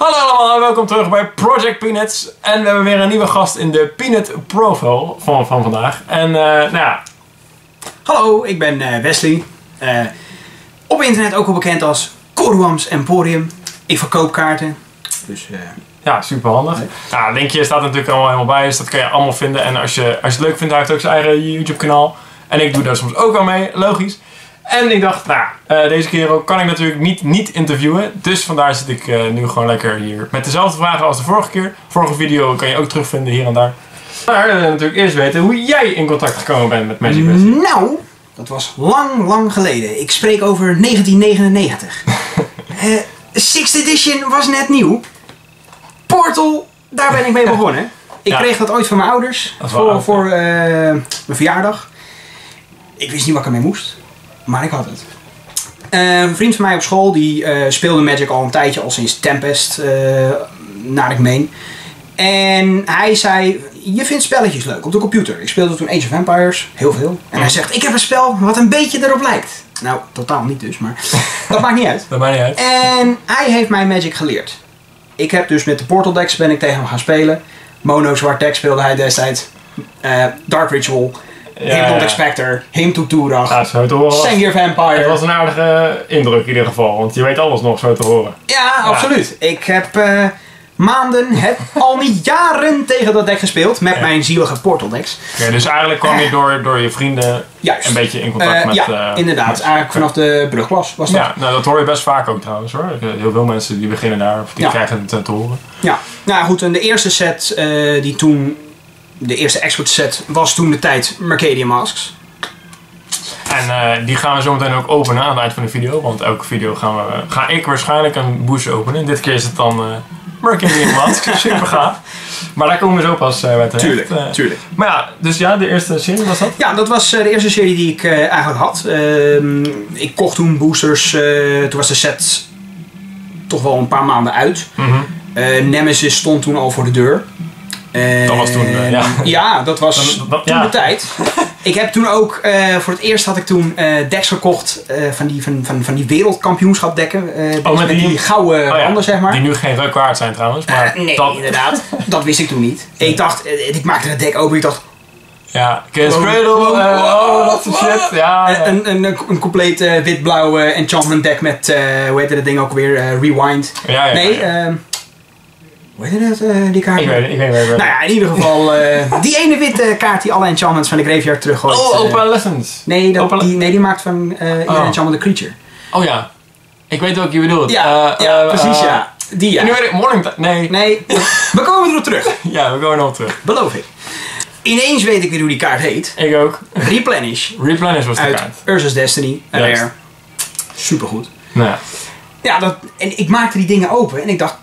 Hallo allemaal en welkom terug bij Project Peanuts. En we hebben weer een nieuwe gast in de Peanut Profile van, van vandaag. En eh, nou ja, Hallo, ik ben eh, Wesley. Eh, op internet ook wel bekend als Koruams Emporium. Ik verkoop kaarten. Dus eh, ja, super handig. Ja, linkje staat natuurlijk allemaal helemaal bij, dus dat kan je allemaal vinden. En als je, als je het leuk vindt, hij heeft ook zijn eigen YouTube kanaal. En ik doe daar soms ook wel mee, logisch. En ik dacht, nou, eh, deze keer ook kan ik natuurlijk niet, niet interviewen. Dus vandaar zit ik eh, nu gewoon lekker hier met dezelfde vragen als de vorige keer. Vorige video kan je ook terugvinden hier en daar. Maar we willen natuurlijk eerst weten hoe jij in contact gekomen bent met Magic Wesley. nou, dat was lang, lang geleden. Ik spreek over 1999. Eh Sixth edition was net nieuw. Portal, daar ben ik mee begonnen. Ik Ja. kreeg dat ooit van mijn ouders voor, oud, voor mijn verjaardag. Ik wist niet wat ik ermee moest, maar ik had het. Eh, een vriend van mij op school die eh, speelde Magic al een tijdje, al sinds Tempest, eh, naar ik meen. En hij zei, je vindt spelletjes leuk op de computer. Ik speelde toen Age of Empires, heel veel. En hij zegt, ik heb een spel wat een beetje erop lijkt. Nou, totaal niet dus, maar dat maakt niet uit. Dat maakt niet uit. En hij heeft mij Magic geleerd. Ik heb dus met de Portal decks ben ik tegen hem gaan spelen. Mono zwart deck speelde hij destijds. Eh, Dark Ritual, Ja, Him. Spectre, Him to Turach, Ja, Sengir Vampire. Het was een aardige indruk in ieder geval, want je weet alles nog zo te horen. Ja, absoluut. Ik heb eh, maanden, heb al niet jaren tegen dat deck gespeeld. Met Ja. mijn zielige Portal decks. Dus eigenlijk kwam je door, door je vrienden Juist. een beetje in contact Eh, met... ja, eh, inderdaad. met- Eigenlijk vanaf de brugklas was dat. Ja, nou dat hoor je best vaak ook trouwens hoor. Heel veel mensen die beginnen daar, of die krijgen het eh, te horen. Ja, nou goed, en de eerste set eh, die toen, de eerste expert set was toen de tijd Mercadian Masks. En eh, die gaan we zo meteen ook openen aan het eind van de video. Want elke video gaan we, ga ik waarschijnlijk een boost openen. Dit keer is het dan eh Mercury Mask. Super gaaf. Maar daar komen we zo pas eh bij terecht. Eh, tuurlijk. maar ja, dus ja, de eerste serie was dat? Ja, dat was eh, de eerste serie die ik eh, eigenlijk had. Ehm, ik kocht toen boosters, eh, toen was de set toch wel een paar maanden uit. Mhm. Eh, Nemesis stond toen al voor de deur. En- Dat was toen, eh, ja. Ja, dat was Dat- dat- toen ja. de tijd. Ik heb toen ook, eh, voor het eerst had ik toen eh, decks gekocht eh, van, die, van, van, van die wereldkampioenschap dekken. eh, Oh, met, met die- die gouden Oh ja, randen, zeg maar. Die nu geen reuk waard zijn trouwens. Maar Eh, nee, dat, inderdaad. Dat wist ik toen niet. Ik dacht, eh, ik maakte het deck open. Ik dacht, Ja, Kiss Cradle, eh, oh, soort wow. shit. Ja, een, een, een, een compleet eh, wit-blauw eh, enchantment deck met, eh, hoe heet dat ding ook weer? Eh, Rewind. ja, ja, Nee, ja. ehm hoe heet dat, eh, die kaart? Ik weet het, ik weet het. Nou ja, in ieder geval, eh, die ene witte kaart die alle enchantments van de graveyard teruggooit. oh, eh, Open Lessons. nee, dat, Open- die, nee, die maakt van eh ieder Oh. enchantment een creature. Oh ja. Ik weet welke je bedoelt. Ja, ja precies, ja. Die ja. Nu weet ik, Morning Ti- Nee. Nee, we komen erop terug. Ja, we komen erop terug. Beloof ik. Ineens weet ik weer hoe die kaart heet. Ik ook. Replenish. Replenish was de Uit kaart. Urza's Destiny. Juist. rare. Supergoed. Nou ja. Ja, dat, en ik maakte die dingen open en ik dacht...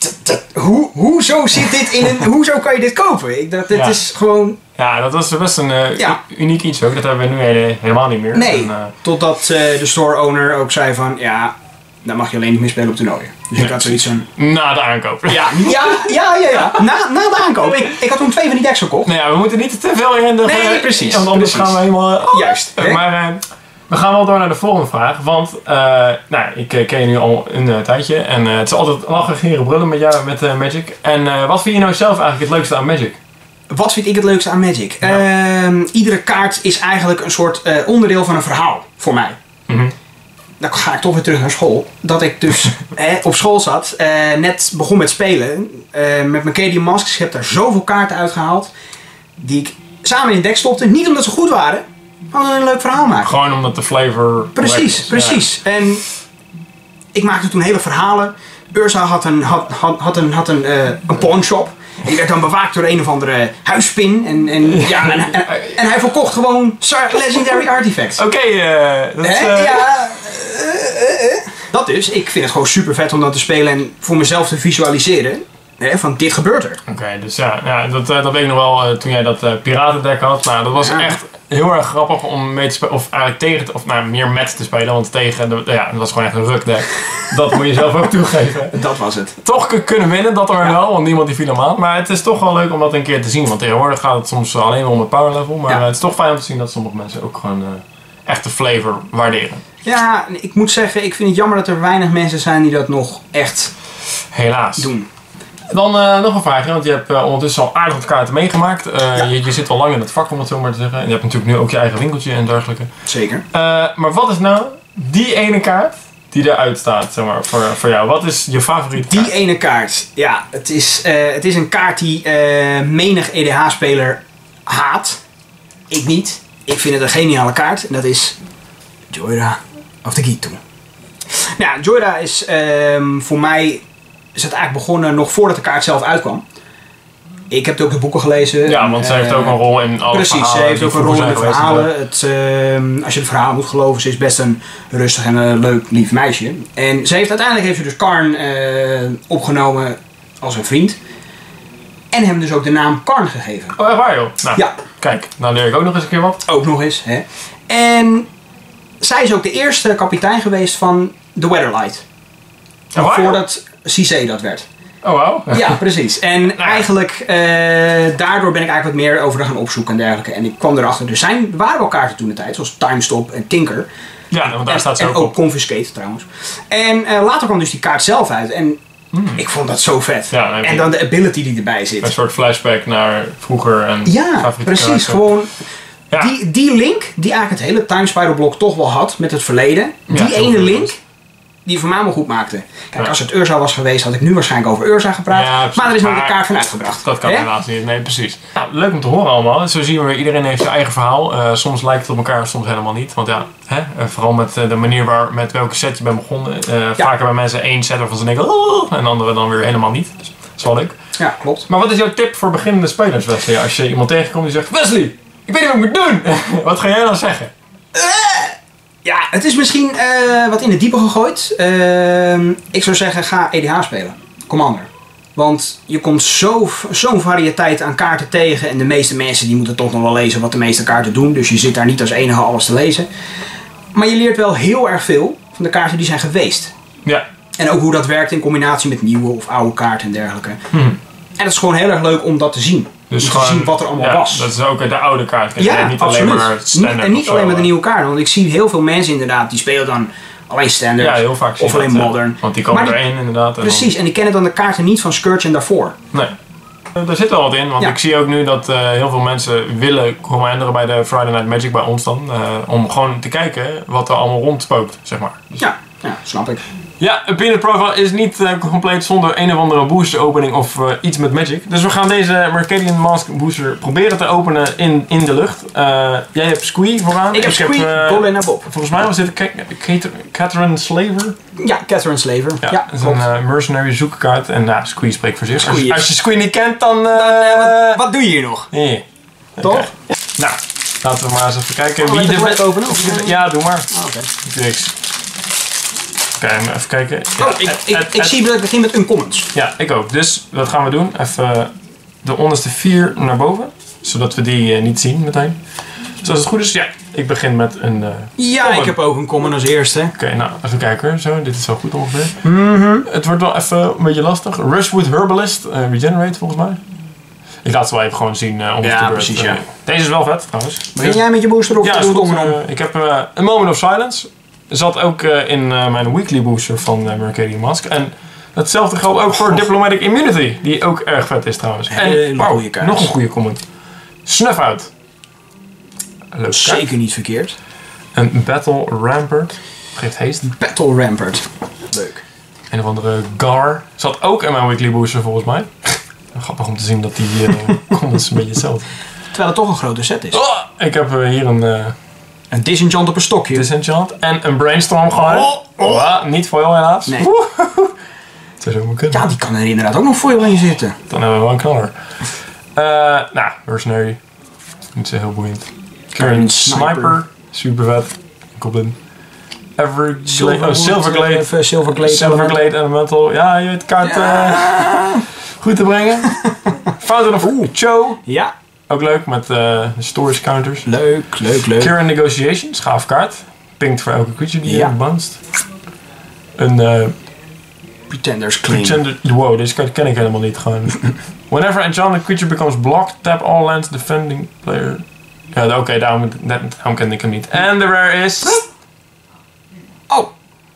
"Dat- dat- Hoe, hoezo zit dit in een... Hoezo kan je dit kopen? Ik dacht, dit Ja. is gewoon... ja, dat was best een eh, Ja. uniek iets ook. Dat hebben we nu hele- helemaal niet meer. Nee. En, eh, Totdat eh, de store owner ook zei van... Ja, dan mag je alleen niet meer spelen op toernooien. Dus ik Nee. had zoiets van... na de aankoop. Ja, ja, ja, ja. ja. Na, na de aankoop. Ik, ik had toen twee van die decks gekocht. Nou ja, we moeten niet te veel in de... Nee, precies, Want anders precies. gaan we helemaal... oh. Juist. hè? Maar eh, we gaan wel door naar de volgende vraag. Want eh, nou, ik eh, ken je nu al een eh, tijdje. En het is altijd lachen, geren, brullen met jou, met Magic. En wat vind je nou zelf eigenlijk het leukste aan Magic? Wat vind ik het leukste aan Magic? Ja. Ehm, iedere kaart is eigenlijk een soort onderdeel van een verhaal voor mij. Mhm. Dan ga ik toch weer terug naar school. Dat ik dus eh, op school zat, net begon met spelen. met mijn Cadian Masks. Ik heb daar zoveel kaarten uitgehaald. Die ik samen in het deck stopte. Niet omdat ze goed waren, ze een leuk verhaal maakten. Gewoon omdat de flavor... Precies, is. precies. En ik maakte toen hele verhalen. Ursa had een, had, had, had een, had een, eh, een pawnshop. En die werd dan bewaakt door een of andere huispin. En, en, ja, en, en, en hij verkocht gewoon legendary artifacts. Oké, eh, dat is... Eh, ja. Dat dus. Ik vind het gewoon super vet om dat te spelen en voor mezelf te visualiseren. Van dit gebeurt er. Oké, dus ja, ja dat, eh, dat weet ik nog wel eh, toen jij dat eh piratendek had. Nou, dat was Ja. echt heel erg grappig om mee te spelen. Of eigenlijk tegen, te, of nou, meer met te spelen. Want tegen, de, ja, dat was gewoon echt een rukdek. dat moet je zelf ook toegeven. Dat was het. Toch kunnen winnen, dat er wel, want niemand die viel hem aan. Maar het is toch wel leuk om dat een keer te zien. Want tegenwoordig gaat het soms alleen om het power level. Maar Ja. het is toch fijn om te zien dat sommige mensen ook gewoon eh, echt de flavor waarderen. Ja, ik moet zeggen, ik vind het jammer dat er weinig mensen zijn die dat nog echt Helaas. doen. Dan eh, nog een vraagje, want je hebt eh, ondertussen al aardig wat kaarten meegemaakt. Eh, Ja. je, je zit al lang in het vak, om het zo maar te zeggen. En je hebt natuurlijk nu ook je eigen winkeltje en dergelijke. Zeker. Maar wat is nou die ene kaart die eruit staat, zeg maar, voor, voor jou? Wat is je favoriete Die kaart? ene kaart. Ja, het is, het is een kaart die menig EDH-speler haat. Ik niet. Ik vind het een geniale kaart. En dat is Joyra of the Gitu. Nou, Joyra is ehm, voor mij is het eigenlijk begonnen nog voordat de kaart zelf uitkwam. Ik heb ook de boeken gelezen. Ja, want ze heeft Eh, ook een rol in alle Precies, ze verhalen heeft ook een rol in de verhalen. Het, ehm, als je het verhaal moet geloven, ze is best een rustig en leuk, lief meisje. En ze heeft uiteindelijk heeft ze dus Karn eh, opgenomen als een vriend. En hem dus ook de naam Karn gegeven. Oh, echt waar joh? Nou, Ja, kijk, nou leer ik ook nog eens een keer wat. ook nog eens. Hè. En zij is ook de eerste kapitein geweest van de Weatherlight. Joh? voordat Cissé dat werd. Oh, wauw. Ja, precies. En eigenlijk, eh, daardoor ben ik eigenlijk wat meer over gaan opzoeken en dergelijke. En ik kwam erachter, er zijn, er waren wel kaarten toen de tijd, zoals Timestop en Tinker. Ja, want daar en, staat ze en ook ook op. Confiscate trouwens. En eh, later kwam dus die kaart zelf uit. En ik vond dat zo vet. Hmm. Ja, en dan de ability die erbij Een zit. soort flashback naar vroeger en Ja, precies. kaarten. Gewoon Ja. die, die link, die eigenlijk het hele Time Spiral blok toch wel had met het verleden. Die ene link, die voor mij wel goed maakte. Kijk, Ja. als het Urza was geweest, had ik nu waarschijnlijk over Urza gepraat. Ja, maar er is nog een kaart van uitgebracht. Dat kan helaas niet. Nee, precies. Nou, leuk om te horen allemaal. Zo zien we weer, iedereen heeft zijn eigen verhaal. Eh, soms lijkt het op elkaar, soms helemaal niet. Want ja, hè, eh, vooral met eh, de manier waar, met welke set je bent begonnen. eh Vaker bij mensen één set waarvan ze denken, oh, en anderen dan weer helemaal niet. Dus dat is wel leuk. Ja, klopt. Maar wat is jouw tip voor beginnende spelers, Wesley? Als je iemand tegenkomt die zegt, Wesley, ik weet niet wat ik moet doen. wat ga jij dan zeggen? Ja, het is misschien eh, wat in het diepe gegooid. Ehm, ik zou zeggen, ga EDH spelen. Commander. Want je komt zo- zo'n variëteit aan kaarten tegen. En de meeste mensen die moeten toch nog wel lezen wat de meeste kaarten doen. Dus je zit daar niet als enige alles te lezen. Maar je leert wel heel erg veel van de kaarten die zijn geweest. Ja, En ook hoe dat werkt in combinatie met nieuwe of oude kaarten en dergelijke. En het is gewoon heel erg leuk om dat te zien. Dus gewoon, te zien wat er allemaal ja, was. Dat is ook de oude kaart. Ja, niet absoluut. alleen maar Niet- en niet alleen met de nieuwe kaart. Want ik zie heel veel mensen inderdaad, die spelen dan alleen standaard. Ja, heel vaak Of alleen dat, modern. Want die komen Maar erin inderdaad. en Precies, en die kennen dan de kaarten niet van Scourge en daarvoor. Nee. Eh, Daar zit wel wat in, want Ja. ik zie ook nu dat eh, heel veel mensen willen commanderen bij de Friday Night Magic bij ons dan. eh, om gewoon te kijken wat er allemaal rondspookt, zeg maar. Dus Ja, ja snap ik. Ja, een Peanut Profile is niet eh, compleet zonder een of andere booster opening of eh, iets met Magic. Dus we gaan deze Mercadian Mask booster proberen te openen in, in de lucht. Eh, jij hebt Squee vooraan. Ik heb Squee, Golden en Bob. Volgens mij was dit Catherine Slaver. Ja, Catherine Slaver. Ja, Ja, dat is een mercenary zoekkaart. En nou, Squee spreekt voor zich. Als, je- is- als je Squee niet kent, dan... wat, wat doe je hier nog? nee. Toch? Nou, laten we maar eens even kijken. Oh, met de openen, of- wie Ja, doe maar. Ah, Oké. Even kijken. Ja, Oh, ik, ik, ik zie dat ik begin met uncommons. Ja, ik ook. Dus wat gaan we doen? Even de onderste vier naar boven. Zodat we die eh, niet zien meteen. Dus als het goed is, ja. Ik begin met een... eh, Ja, Common. ik heb ook een common als eerste. Oké, nou, even kijken. Zo, dit is wel goed ongeveer. Mhm. Het wordt wel even een beetje lastig. Rushwood Herbalist. eh, regenerate volgens mij. Ik laat ze wel even gewoon zien eh om Ja, precies, Eh, ja. Deze is wel vet trouwens. Begin jij met je booster of Ja, het om en om? Eh, ik heb eh, een Moment of Silence. Zat ook eh, in eh, mijn weekly booster van eh, Mercadian Mask. En hetzelfde geldt ook voor Diplomatic Immunity. Die ook erg vet is trouwens. En wauw, goede kaart. nog een goede comment. Snuff out. Leuk kaart. Zeker niet verkeerd. Een Battle Rampart. Geeft haste. Battle Rampart. Leuk. Een of andere Gar. Zat ook in mijn weekly booster volgens mij. Grappig om te zien dat die eh comments een beetje hetzelfde. Terwijl het toch een grote set is. Oh, ik heb hier een... eh, Een disenchant op een stokje. Disenchant en een brainstorm gehad. Oh, oh. Ja, niet foil helaas. Nee. Zou kunnen. Ja, die kan er inderdaad ook nog foil in zitten. Dan hebben we wel een knaller. Eh nou, Mercenary. Niet zo heel boeiend. Karen Sniper. Sniper. Super vet. Goblin. Everglade. Oh, Silverglade. Even Silverglade. Silverglade Elemental. Ja, je weet kaart eh, goed te brengen. Fountain of Cho. Ja, Ook leuk met eh, storage counters. leuk, leuk, leuk. Cure and Negotiations, gaaf kaart. Pinkt voor elke creature die je bounced. Een eh Pretenders Clean. pretender... Wow, deze kaart ken ik helemaal niet gewoon. Whenever enchanted creature becomes blocked, tap all lands defending player. Ja, oké, daarom, daarom ken ik hem niet. En de rare is... Oh,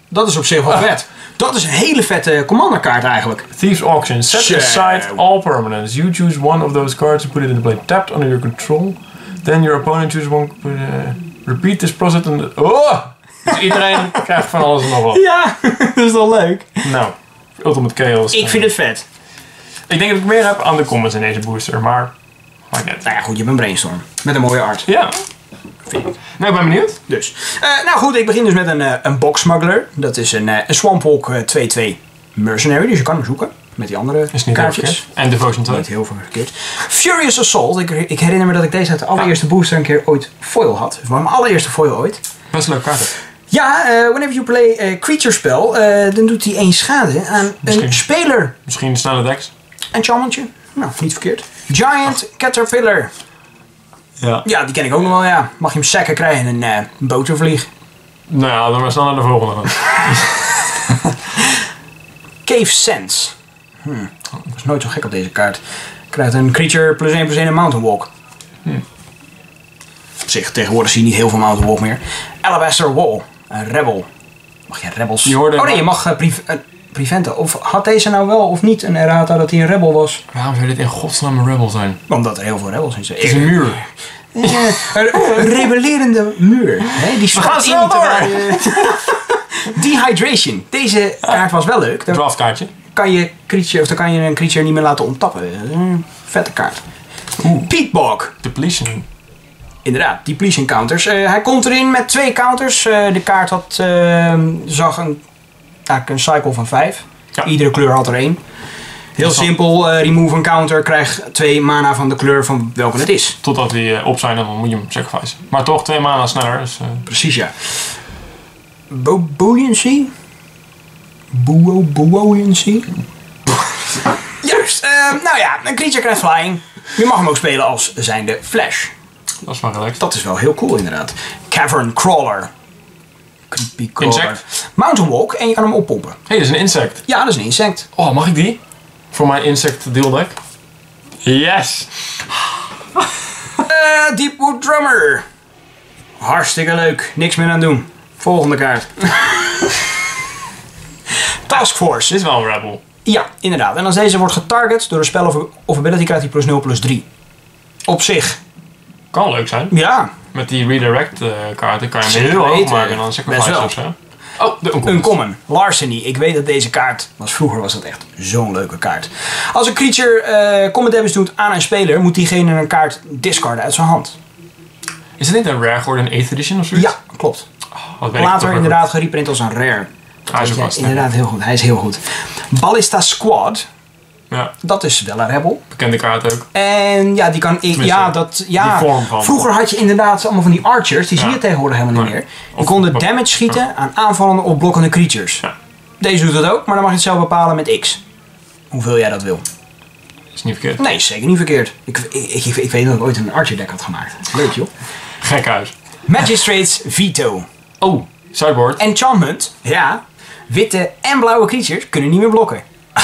dat is op zich wel vet. Dat is een hele vette commanderkaart eigenlijk. Thieves Auction. Set Zo. aside all permanents. You choose one of those cards and put it in the play tapped under your control. Then your opponent chooses one. Uh, repeat this process. And oh! Dus iedereen krijgt van alles en nog wat. Ja, dat is wel leuk. Nou, Ultimate Chaos. Ik vind het vet. Ik denk dat ik meer heb aan de comments in deze booster, maar... Maakt net. Nou ja, goed, je hebt een brainstorm. Met een mooie art. Ja. Vind ik. Nou, ik ben benieuwd. Dus. Eh, nou goed, ik begin dus met een, eh, een box smuggler. Dat is een, eh, een Swampwalk eh, 2-2 mercenary. Dus je kan hem zoeken. Met die andere Is niet kaartjes. En Devotion 2. Niet heel veel verkeerd. Furious Assault. Ik, ik herinner me dat ik deze uit de allereerste booster een keer ooit foil had. Dus mijn allereerste foil ooit. Best leuk kaart. Ja, whenever you play a creature spell, dan doet hij één schade aan Misschien. een speler. Misschien een snelle dex. Een championnetje. Nou, niet verkeerd. Giant Caterpillar. Ja. Ja, die ken ik ook nog wel, ja. Mag je hem sacken krijgen en een eh botervlieg. Nou ja, dan maar snel naar de volgende. Cave Sense. Hm. Ik was nooit zo gek op deze kaart. Krijgt een creature plus 1 plus 1 een Mountain Walk. Op zich, tegenwoordig zie je niet heel veel Mountain Walk meer. Alabaster Wall. Een rebel. Mag je rebels... Je oh nee, je mag priv- eh, preventen. Of had deze nou wel of niet een errata dat hij een rebel was? Waarom zou dit in godsnaam een rebel zijn? Omdat er heel veel rebels in zitten. Het is een muur. Eh, een, rebellerende muur. Hè? Die snel in terwijl Dehydration. Deze kaart was wel leuk. Daar Draftkaartje. kan je, creature, of dan kan je een creature niet meer laten onttappen. Een vette kaart. Peatbog. Depletion. Inderdaad, depletion counters. Eh, hij komt erin met twee counters. Eh, de kaart had, eh, zag een, eigenlijk een cycle van vijf. Ja. Iedere kleur had er één. Heel Dat simpel, eh, remove een counter, krijg twee mana van de kleur van welke het is. Totdat die eh, op zijn en dan moet je hem sacrificen. Maar toch twee maanden sneller. Dus, eh, Precies, ja. Bo buoyancy? Buo buoyancy? Juist. nou ja, een creature krijgt flying. Je mag hem ook spelen als zijnde flash. dat is wel relaxed. Dat is wel heel cool inderdaad. Cavern Crawler. Creepy crawler. Insect. Mountain Walk en je kan hem oppompen. Hé, hey, dat is een insect. Ja, dat is een insect. Oh, mag ik die? Voor mijn insect deeldeck? Yes! Eh Deepwood Drummer. Hartstikke leuk. Niks meer aan doen. Volgende kaart. Task Force. Dit is wel een rebel. Ja, inderdaad. En als deze wordt getarget door een spel of, of ability, krijgt hij plus 0 plus 3. Op zich, Kan leuk zijn. ja, Met die redirect eh, kaarten kan je hem heel hoog maken en dan sacrifice of zo. Oh, de een uncommon. Larceny. Ik weet dat deze kaart, was vroeger was dat echt zo'n leuke kaart. Als een creature common damage doet aan een speler, moet diegene een kaart discarden uit zijn hand. Is het niet een rare geworden in 8th edition of zoiets? Ja, klopt. Ik Later inderdaad gereprint als een rare. Hij is inderdaad heel goed. Hij is heel goed. Ballista Squad, Ja, dat is wel een rebel. bekende kaart ook. En ja, die kan. Tenminste, Ja, dat. Ja. Vroeger had je inderdaad allemaal van die archers, die zie Ja. je tegenwoordig helemaal niet Nee. meer. Die Of- konden damage schieten aan aanvallende of blokkende creatures. Ja. Deze doet dat ook, maar dan mag je het zelf bepalen met X. Hoeveel jij dat wil. Is niet verkeerd. Nee, zeker niet verkeerd. Ik, ik, ik, ik weet dat ik ooit een archer deck had gemaakt. Leuk joh. Gek huis. Magistrates Veto. Oh, sideboard. Enchantment. Ja. Witte en blauwe creatures kunnen niet meer blokken.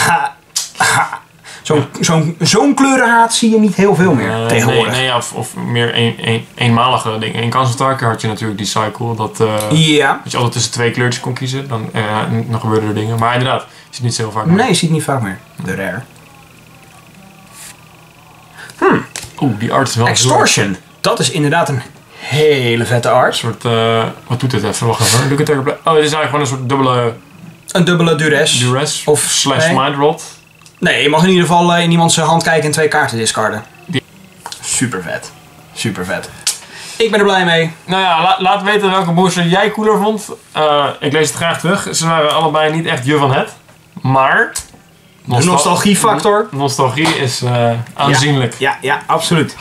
Zo'n zo'n zo'n kleurenhaat zie je niet heel veel meer Eh, tegenwoordig. Nee, nee of, of meer een, een, eenmalige dingen. In Starker had je natuurlijk die cycle. Dat, eh, Ja. dat je altijd tussen twee kleurtjes kon kiezen. Dan, eh, dan gebeurden er dingen. Maar inderdaad, je ziet niet zo heel vaak meer. Nee, je ziet het niet vaak meer. De rare. Oeh, die art is wel Extortion. Dat is inderdaad een hele vette art. Een soort, wat doet dit even? Wacht even. Doe ik het Oh, dit is eigenlijk gewoon een soort dubbele Een dubbele duress. duress. Of- slash nee. mind rot. Nee, je mag in ieder geval eh, in iemands hand kijken en twee kaarten discarden. Super vet. Super vet. Ik ben er blij mee. Nou ja, la- laat weten welke booster jij cooler vond. Eh, ik lees het graag terug. Ze waren allebei niet echt je van het. Maar... De nostalgiefactor. Nostalgie is eh, aanzienlijk. Ja, ja, absoluut.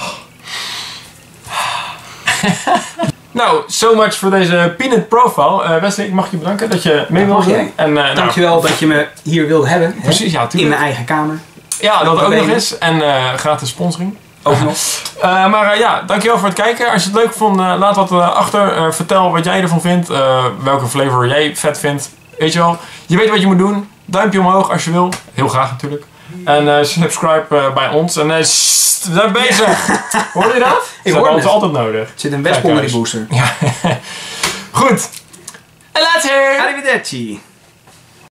Nou, so much voor deze Peanut Profile. Eh Wesley, ik mag je bedanken dat je mee wilde doen. En, nou, Dankjewel dat je me hier wilde hebben. Precies, ja, In tuurlijk. mijn eigen kamer. Ja, dat ook nog eens. En eh, gratis sponsoring. Ook nog. Eh, maar eh, ja, dankjewel voor het kijken. Als je het leuk vond, laat wat achter. Vertel wat jij ervan vindt. welke flavor jij vet vindt. Weet je wel. Je weet wat je moet doen. Duimpje omhoog als je wil. Heel graag natuurlijk. En eh, subscribe eh, bij ons. En eh, sst, we zijn bezig. Hoor je dat? Ik hoor hebben ons altijd nodig. Er zit een wesp onder die booster. Goed. En later. Arrivederci.